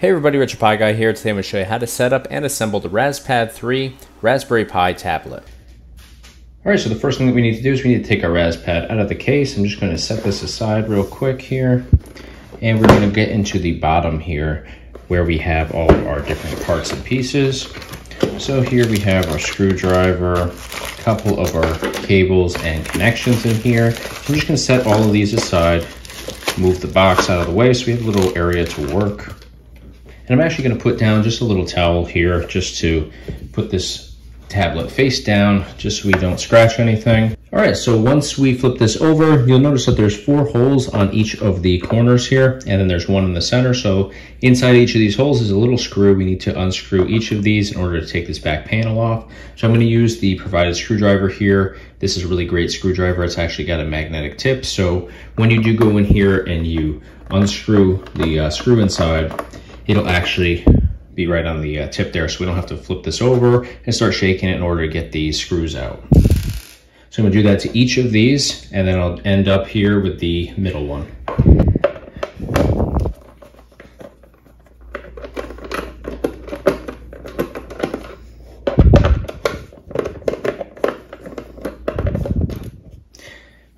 Hey everybody, RetroPie Guy here. Today I'm going to show you how to set up and assemble the RasPad 3 Raspberry Pi tablet. All right, so the first thing that we need to do is we need to take our RasPad out of the case. I'm just going to set this aside real quick here. And we're going to get into the bottom here where we have all of our different parts and pieces. So here we have our screwdriver, a couple of our cables and connections in here. I'm just going to set all of these aside, move the box out of the way so we have a little area to work. And I'm actually going to put down just a little towel here just to put this tablet face down just so we don't scratch anything. All right, so once we flip this over, you'll notice that there's four holes on each of the corners here, and then there's one in the center. So inside each of these holes is a little screw. We need to unscrew each of these in order to take this back panel off. So I'm gonna use the provided screwdriver here. This is a really great screwdriver. It's actually got a magnetic tip. So when you do go in here and you unscrew the uh, screw inside, it'll actually be right on the uh, tip there so we don't have to flip this over and start shaking it in order to get these screws out. So I'm gonna do that to each of these and then I'll end up here with the middle one.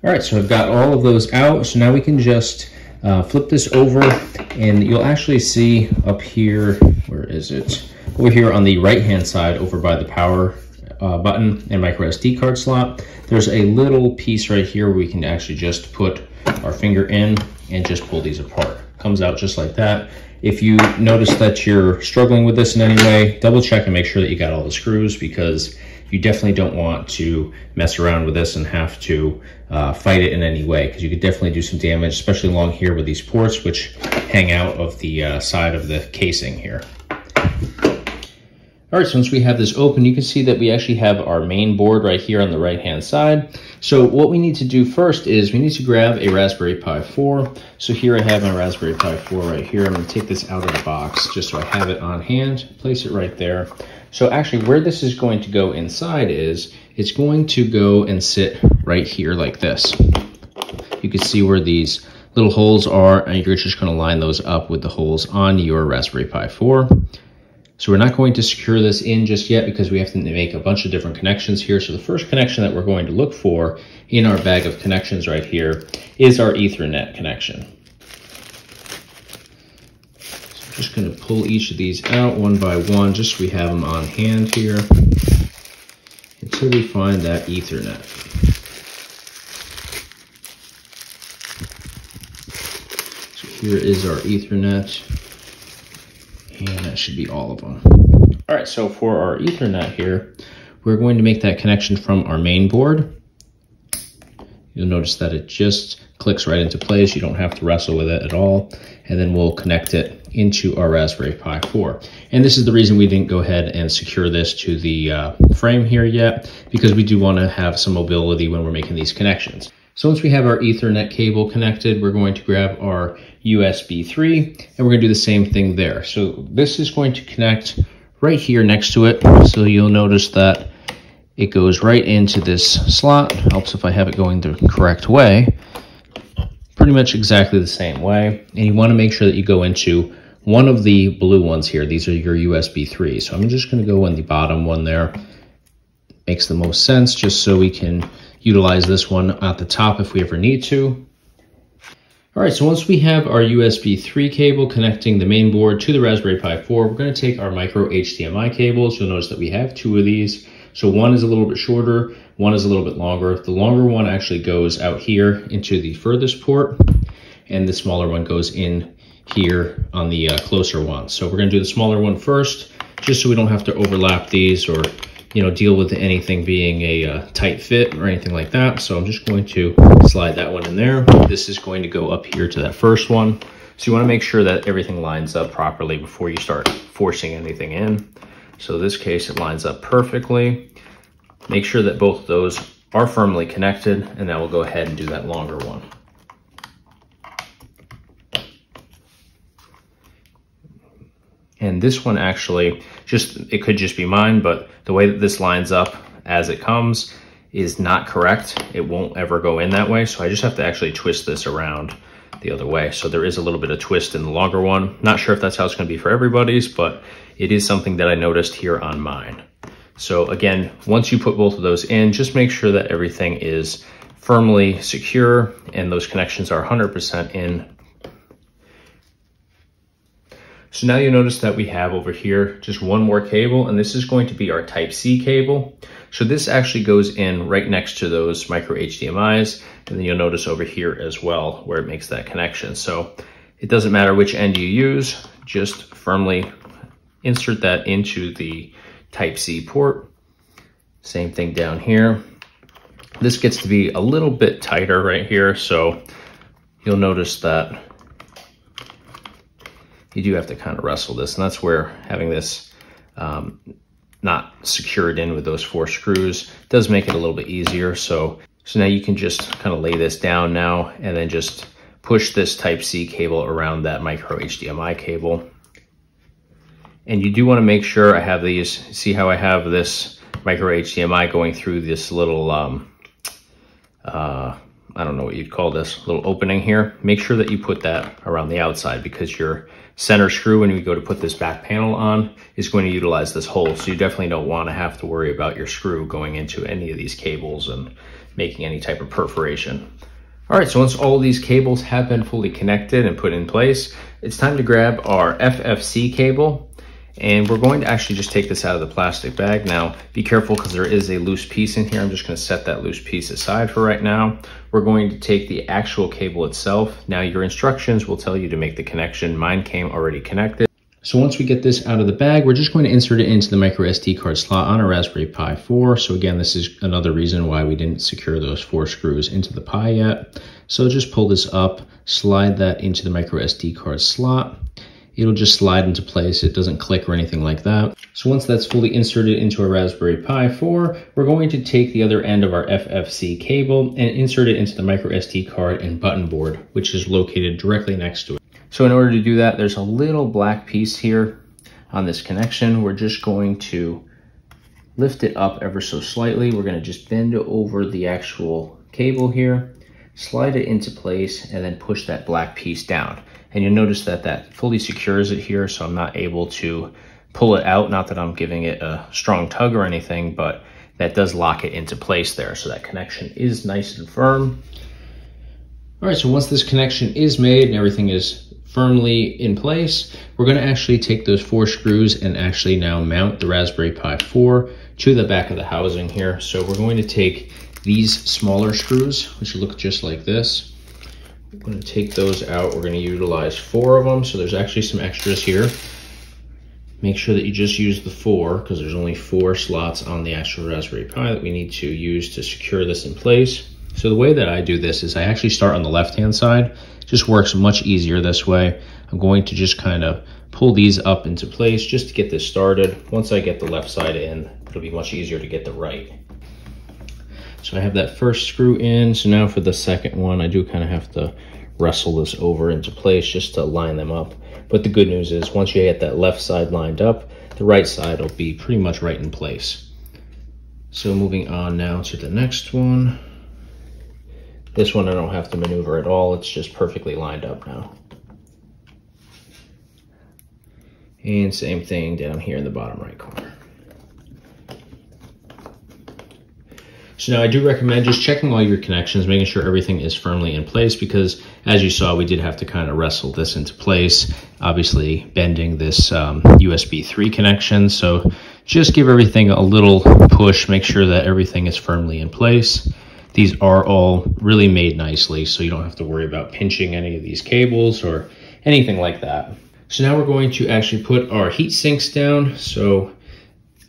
All right, so I've got all of those out. So now we can just uh, flip this over and you'll actually see up here, where is it? Over here on the right-hand side over by the power uh, button and micro SD card slot, there's a little piece right here where we can actually just put our finger in and just pull these apart. Comes out just like that. If you notice that you're struggling with this in any way, double check and make sure that you got all the screws because you definitely don't want to mess around with this and have to uh, fight it in any way because you could definitely do some damage, especially along here with these ports, which hang out of the uh, side of the casing here. All right, so once we have this open, you can see that we actually have our main board right here on the right-hand side. So what we need to do first is we need to grab a Raspberry Pi 4. So here I have my Raspberry Pi 4 right here. I'm gonna take this out of the box just so I have it on hand, place it right there. So actually where this is going to go inside is, it's going to go and sit right here like this. You can see where these little holes are and you're just gonna line those up with the holes on your Raspberry Pi 4. So we're not going to secure this in just yet because we have to make a bunch of different connections here. So the first connection that we're going to look for in our bag of connections right here is our Ethernet connection. Just going to pull each of these out one by one just so we have them on hand here until we find that Ethernet. So here is our Ethernet. And that should be all of them. All right, so for our ethernet here, we're going to make that connection from our main board. You'll notice that it just clicks right into place. You don't have to wrestle with it at all. And then we'll connect it into our Raspberry Pi 4. And this is the reason we didn't go ahead and secure this to the uh, frame here yet, because we do want to have some mobility when we're making these connections. So once we have our ethernet cable connected, we're going to grab our USB 3 and we're going to do the same thing there. So this is going to connect right here next to it. So you'll notice that it goes right into this slot. Helps if I have it going the correct way. Pretty much exactly the same way. And you want to make sure that you go into one of the blue ones here. These are your USB 3. So I'm just going to go in the bottom one there. Makes the most sense just so we can utilize this one at the top if we ever need to. All right, so once we have our USB 3 cable connecting the main board to the Raspberry Pi 4, we're gonna take our micro HDMI cables. You'll notice that we have two of these. So one is a little bit shorter, one is a little bit longer. The longer one actually goes out here into the furthest port, and the smaller one goes in here on the uh, closer one. So we're gonna do the smaller one first, just so we don't have to overlap these or you know, deal with anything being a uh, tight fit or anything like that. So I'm just going to slide that one in there. This is going to go up here to that first one. So you want to make sure that everything lines up properly before you start forcing anything in. So this case, it lines up perfectly. Make sure that both those are firmly connected and then we'll go ahead and do that longer one. And this one actually, just it could just be mine, but the way that this lines up as it comes is not correct. It won't ever go in that way. So I just have to actually twist this around the other way. So there is a little bit of twist in the longer one. Not sure if that's how it's gonna be for everybody's, but it is something that I noticed here on mine. So again, once you put both of those in, just make sure that everything is firmly secure and those connections are 100% in. So now you notice that we have over here just one more cable and this is going to be our type C cable. So this actually goes in right next to those micro HDMIs and then you'll notice over here as well where it makes that connection. So it doesn't matter which end you use, just firmly insert that into the type C port. Same thing down here. This gets to be a little bit tighter right here, so you'll notice that you do have to kind of wrestle this, and that's where having this um, not secured in with those four screws does make it a little bit easier. So, so now you can just kind of lay this down now and then just push this type C cable around that micro HDMI cable. And you do want to make sure I have these, see how I have this micro HDMI going through this little, um, uh, I don't know what you'd call this, little opening here. Make sure that you put that around the outside because your center screw, when you go to put this back panel on, is going to utilize this hole. So you definitely don't want to have to worry about your screw going into any of these cables and making any type of perforation. All right, so once all these cables have been fully connected and put in place, it's time to grab our FFC cable and we're going to actually just take this out of the plastic bag. Now, be careful because there is a loose piece in here. I'm just gonna set that loose piece aside for right now. We're going to take the actual cable itself. Now, your instructions will tell you to make the connection. Mine came already connected. So once we get this out of the bag, we're just going to insert it into the micro SD card slot on a Raspberry Pi 4. So again, this is another reason why we didn't secure those four screws into the Pi yet. So just pull this up, slide that into the micro SD card slot it'll just slide into place. It doesn't click or anything like that. So once that's fully inserted into a Raspberry Pi 4, we're going to take the other end of our FFC cable and insert it into the micro SD card and button board, which is located directly next to it. So in order to do that, there's a little black piece here on this connection. We're just going to lift it up ever so slightly. We're gonna just bend over the actual cable here, slide it into place, and then push that black piece down. And you'll notice that that fully secures it here, so I'm not able to pull it out. Not that I'm giving it a strong tug or anything, but that does lock it into place there. So that connection is nice and firm. All right, so once this connection is made and everything is firmly in place, we're gonna actually take those four screws and actually now mount the Raspberry Pi 4 to the back of the housing here. So we're going to take these smaller screws, which look just like this, I'm going to take those out. We're going to utilize four of them. So there's actually some extras here. Make sure that you just use the four because there's only four slots on the actual Raspberry Pi that we need to use to secure this in place. So the way that I do this is I actually start on the left-hand side. It just works much easier this way. I'm going to just kind of pull these up into place just to get this started. Once I get the left side in, it'll be much easier to get the right. So I have that first screw in. So now for the second one, I do kind of have to wrestle this over into place just to line them up. But the good news is once you get that left side lined up, the right side will be pretty much right in place. So moving on now to the next one. This one I don't have to maneuver at all. It's just perfectly lined up now. And same thing down here in the bottom right corner. So now I do recommend just checking all your connections, making sure everything is firmly in place because as you saw, we did have to kind of wrestle this into place, obviously bending this um, USB 3 connection. So just give everything a little push, make sure that everything is firmly in place. These are all really made nicely, so you don't have to worry about pinching any of these cables or anything like that. So now we're going to actually put our heat sinks down. So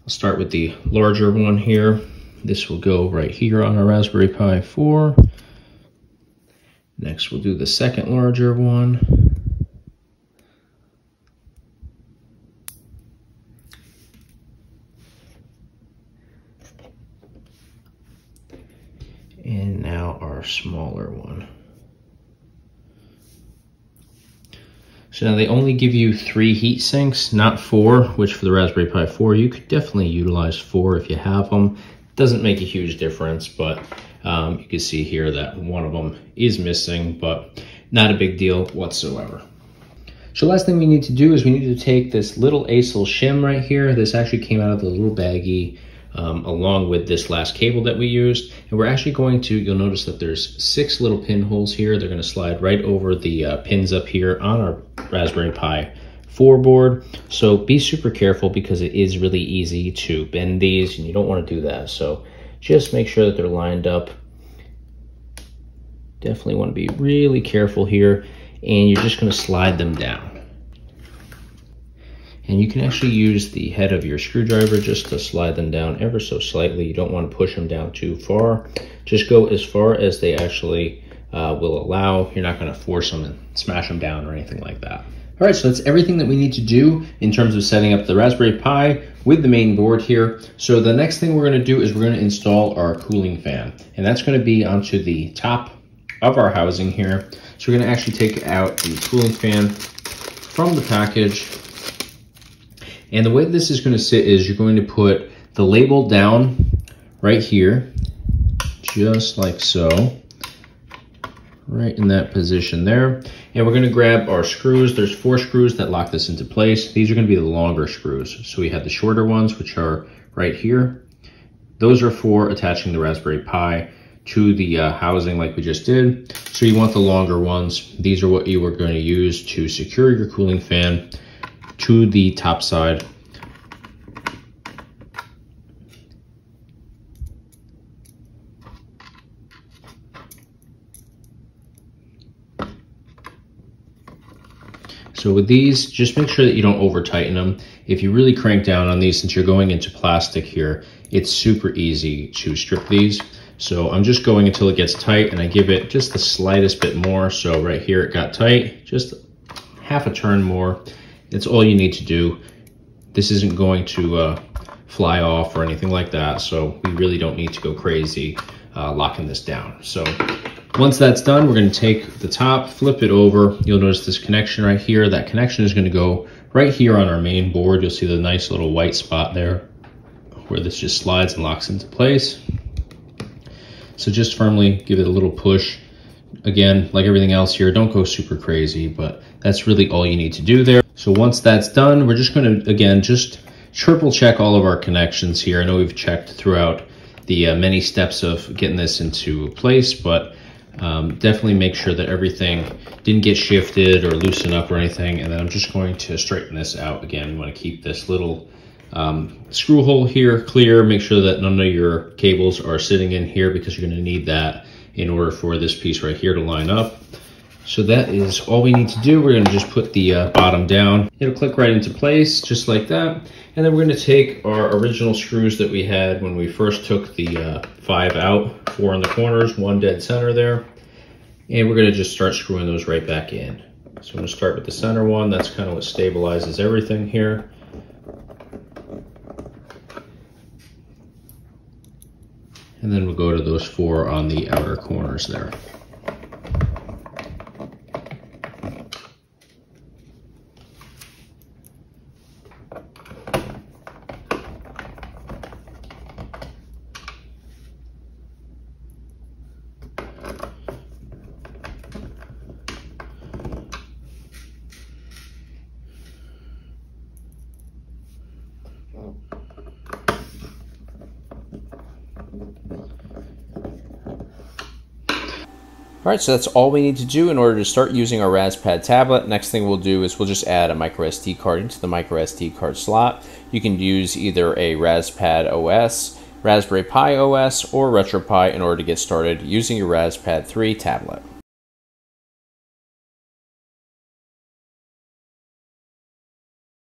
I'll start with the larger one here. This will go right here on our Raspberry Pi 4. Next, we'll do the second larger one. And now our smaller one. So now they only give you three heat sinks, not four, which for the Raspberry Pi 4, you could definitely utilize four if you have them. Doesn't make a huge difference, but um, you can see here that one of them is missing, but not a big deal whatsoever. So last thing we need to do is we need to take this little ASIL shim right here. This actually came out of the little baggie um, along with this last cable that we used. And we're actually going to, you'll notice that there's six little pinholes here. They're gonna slide right over the uh, pins up here on our Raspberry Pi 4 board. So be super careful because it is really easy to bend these and you don't wanna do that. So just make sure that they're lined up. Definitely wanna be really careful here and you're just gonna slide them down. And you can actually use the head of your screwdriver just to slide them down ever so slightly. You don't want to push them down too far. Just go as far as they actually uh, will allow. You're not gonna force them and smash them down or anything like that. All right, so that's everything that we need to do in terms of setting up the Raspberry Pi with the main board here. So the next thing we're gonna do is we're gonna install our cooling fan. And that's gonna be onto the top of our housing here. So we're gonna actually take out the cooling fan from the package. And the way this is gonna sit is you're going to put the label down right here, just like so, right in that position there. And we're gonna grab our screws. There's four screws that lock this into place. These are gonna be the longer screws. So we have the shorter ones, which are right here. Those are for attaching the Raspberry Pi to the uh, housing like we just did. So you want the longer ones. These are what you are going to use to secure your cooling fan to the top side. So with these, just make sure that you don't over tighten them. If you really crank down on these, since you're going into plastic here, it's super easy to strip these. So I'm just going until it gets tight and I give it just the slightest bit more. So right here it got tight, just half a turn more. It's all you need to do. This isn't going to uh, fly off or anything like that. So we really don't need to go crazy uh, locking this down. So once that's done, we're gonna take the top, flip it over. You'll notice this connection right here. That connection is gonna go right here on our main board. You'll see the nice little white spot there where this just slides and locks into place. So just firmly give it a little push. Again, like everything else here, don't go super crazy, but that's really all you need to do there. So once that's done, we're just gonna, again, just triple check all of our connections here. I know we've checked throughout the uh, many steps of getting this into place, but um, definitely make sure that everything didn't get shifted or loosen up or anything. And then I'm just going to straighten this out again. Want to keep this little um, screw hole here clear. Make sure that none of your cables are sitting in here because you're going to need that in order for this piece right here to line up. So that is all we need to do. We're going to just put the uh, bottom down. It'll click right into place just like that. And then we're going to take our original screws that we had when we first took the uh, five out, four in the corners, one dead center there. And we're going to just start screwing those right back in. So I'm to start with the center one. That's kind of what stabilizes everything here. And then we'll go to those four on the outer corners there. All right, so that's all we need to do in order to start using our RasPad tablet. Next thing we'll do is we'll just add a micro SD card into the micro SD card slot. You can use either a RasPad OS, Raspberry Pi OS, or RetroPie in order to get started using your RasPad 3 tablet.